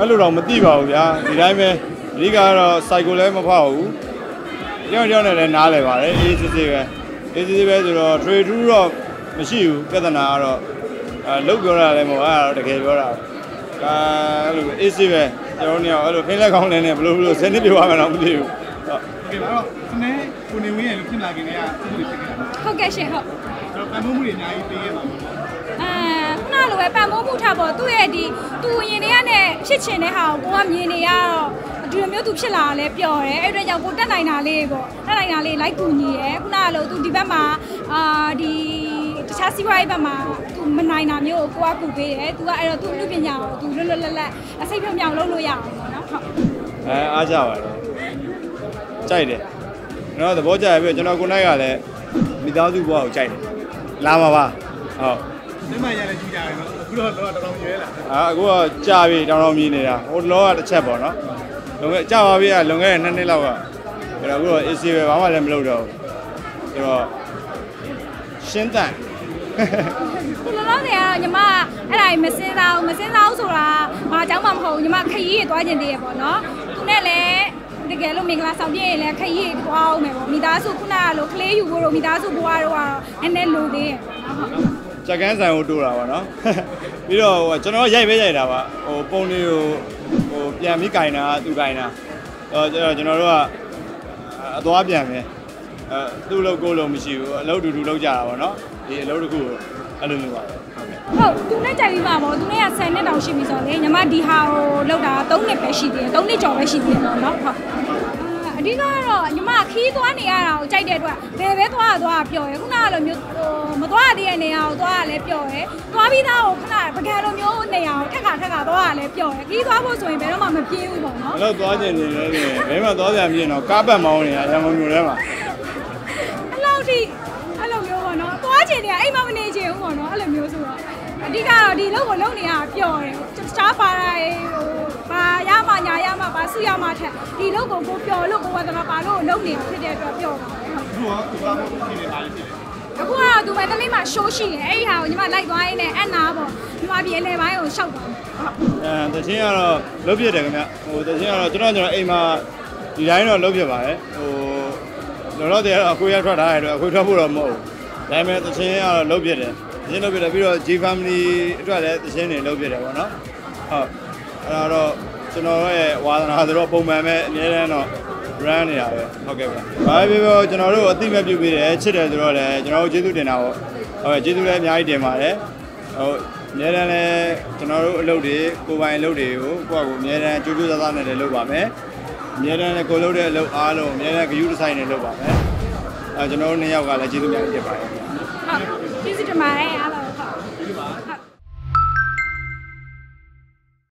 အဲ့လိုတော့မသိပါဘူးဗျာဒီတိုင်းပဲအဓိကကတော့စိုက်ကိုလည်းမဖောက်ဘူးကြောင်ကြောင်နဲ့လည်းနားလဲပါတယ်အေးစစ်စစ်ပဲအေးစစ်စစ်ပဲဆိုတော့ trade through တော့မရှိဘူးပြဿနာကတော့အဲလုတ်ပြောတာလည်းမဟုတ်အဲ့ဒါတော့တကယ်ပြောတာအဲအဲ့လိုအေးစစ်ပဲကျွန်တော်တို့ကအဲ့လိုဖိလက်ကောင်းလည်းနဲ့ဘလို့ဘလို့10နှစ်ပြပါမယ်တော့မသိဘူးဟုတ်ကဲ့အဲ့တော့ဒီနေ့ကိုနေဝင်းရဲ့လူဖြစ်လာခင်တည်းကသူ့ကိုဖြစ်ခဲ့တာဟုတ်ကဲ့ရှင်ဟုတ်ကျွန်တော်ပံမှုမှုတွေအများကြီးပေးခဲ့ပါမယ်အဲ လိုပဲပံ့ပိုးမှုထားပေါ့သူ့ရဲ့ဒီသူရင်တွေကနဲ့ဖြစ်ချင်တဲ့ဟာကိုကိုကမြင်နေရတော့ဒီလိုမျိုးသူဖြစ်လာတာလဲပျော်တယ်အဲ့အတွက်ကြောင့်ကိုတက်နိုင်တာလေးပေါ့တက်နိုင်တာလေးလိုက်ကူညီရယ်ခုနကလိုသူဒီဘက်မှာအာဒီတခြားစီးပွားရေးဘက်မှာသူမနိုင်တာမျိုးကိုကိုကကူပေးတယ်သူကအဲ့တော့သူ့လူပညာကိုသူလွတ်လွတ်လပ်လပ်အစိတ်ဖြုံဖြောင်လုပ်လို့ရအောင်ပေါ့နော်ဟုတ်အဲအားကြပါတယ်ကြိုက်တယ်ကျွန်တော်သဘောကျရပြီကျွန်တော်ကိုနိုင်ကလည်းမိသားစုဘဝကိုကြိုက်တယ်လာမှာပါ ဟုတ်ဒီမှာရလည်းကြည့်ကြရနော်အခုတော့တော့တော်တော်ရွေးလာအာအခုကကြာပြီတောင်းတောင်းမြည်နေတာဟိုလောကတစ်ချက်ပေါ့နော်လွန်ခဲ့ကြာပါပြီကလွန်ခဲ့တဲ့နှစ်နှစ်လောက်ကအဲ့တော့အခုတော့ AC ပဲဘာမှလည်းမလုပ်တော့ဘူးဆိုတော့ရှင်းတန်ခုလောလောဆယ်ကတော့ညီမကအဲ့ဒါကြီးမစင်းစားဘူးမစင်းစားဘူးဆိုတာဘာအကြောင်းမှမဟုတ်ဘူးညီမခရီးရသွားကျင်သေးရပေါ့နော်သူနဲ့လည်းတကယ်လို့မင်္ဂလာဆောင်ပြည့်ရင်လည်းခရီးရသွားအောင်မယ်ပေါ့မိသားစုခုနကလိုကလေးယူဖို့တော့မိသားစုဘွားတော့ကတော့နည်းနည်းလိုသေးရပေါ့နော် ဟုတ်ကြက်ကန်းဆိုင်ကိုတိုးတာပါနော်ပြီးတော့ဟိုကျွန်တော်ရိုက်ပဲရိုက်တာပါဟိုပုံလေးကိုဟိုပြန်ပြီးကင်တာသူကင်တာအဲကျွန်တော်တို့ကအသွားပြန်ပဲအဲသူ့လို့ကိုယ်လို့မရှိဘူးအလုပ်တူတူလုပ်ကြတာပါနော်ဒီအလုပ်တစ်ခုကိုအဲ့လိုမျိုးပါပဲဟုတ်ကဲ့ဟုတ်သူနဲ့ကြိုက်ပြီးပါပေါ့သူနဲ့က10နှစ်တောင်ရှိပြီဆိုတော့လေညီမဒီဟာကိုလောက်တာ3နှစ်ပဲရှိသေးတယ်3နှစ်ကျော်ပဲရှိသေးတယ်ပေါ့နော်ဟုတ် အဓိကကတော့ညီမခီးသွားနေရတာကိုကြိုက်တဲ့အတွက်ဘယ်ပဲသွားရသွားပျော်ရယ်ခုနကလိုမျိုးဟိုမသွားရသေးတဲ့နေရာကိုသွားရလဲပျော်ရယ်သွားပြီးသားကိုခဏပကံလိုမျိုးနေရာကိုထက်ခါထက်ခါသွားရလဲပျော်ရယ်ခီးသွားဖို့ဆိုရင်ဘယ်တော့မှမပြေးဘူးပေါ့နော်အဲ့တော့သွားကျင်နေတယ်လေဘယ်မှာသွားကြမြင်တော့ကားပတ်မောင်းနေတာရန်ကုန်မြို့ထဲမှာအဲ့လောက်ထိအဲ့လိုမျိုးပေါ့နော်သွားချင်တယ်အိမ်မမနေချင်ဘူးပေါ့နော်အဲ့လိုမျိုးဆိုတော့ အဓိကတော့ဒီလောက်ကိုလုံနေရတာပျော်တယ်တခြားပါတာရေဟိုဘာရမှညာရမှဘာစုရမှထက်ဒီလောက်ကိုကိုပျော်လို့ကိုဝတ်သမားပါလို့လုံနေတာဖြစ်တဲ့အတွက်ပျော်ပါတယ်ဟုတ်အခုကကိုကမှုဖြစ်နေပါလိမ့်မယ်အခုကတော့သူမတလေးမှာ show ရှိတယ်အဲ့ဒီဟာကိုညီမလိုက်သွားရင်းနဲ့အန်နာပေါ့ညီမပြေလေပိုင်းကိုရှောက်သွားတယ်ဟုတ်အဲတချင်းကတော့လုတ်ပြစ်တယ်ခင်ဗျဟိုတချင်းကတော့ကျွန်တော်ကျွန်တော်အိမ်မှာဒီတိုင်းတော့လုတ်ပြစ်ပါတယ်ဟိုလောလောဆယ်ကတော့အခွေရထွက်ထားရတော့အခွေထွက်ဖို့တော့မဟုတ်ဘူးဒါပေမဲ့တချင်းကတော့လုတ်ပြစ်တယ် တချင်းလုတ်ပြစ်တယ်ပြီးတော့ G family အတွက်လည်းတချင်းတွေလုတ်ပြစ်တယ်ပေါ့နော်ဟုတ်အဲ့တော့ကျွန်တော်ရဲ့ဝါသနာဆိုတော့ပုံမှန်ပဲအများတန်းတော့ run နေတာပဲဟုတ်ကဲ့ပါဘာပဲပြောပြောကျွန်တော်တို့အသိမဲ့ပြုပေးတယ်ချစ်တယ်ဆိုတော့လည်းကျွန်တော်တို့ကျေးဇူးတင်တာပေါ့ဟုတ်ကဲ့ကျေးဇူးလည်းအများကြီးတင်ပါတယ်ဟုတ်အများတန်းလည်းကျွန်တော်တို့အလုပ်တွေကိုယ်ပိုင်အလုပ်တွေကိုကိုယ့်အကူအများတန်းကြိုးကြိုးစားစားနဲ့လည်းလုပ်ပါမယ်အများတန်းလည်းကိုယ်လုပ်တဲ့အလုပ်အားလုံးအများတန်းဂရုတစိုက်နဲ့လုပ်ပါမယ်အဲကျွန်တော်တို့နှစ်ယောက်ကလည်းကျေးဇူးများကြီးတင်ပါတယ် This is my.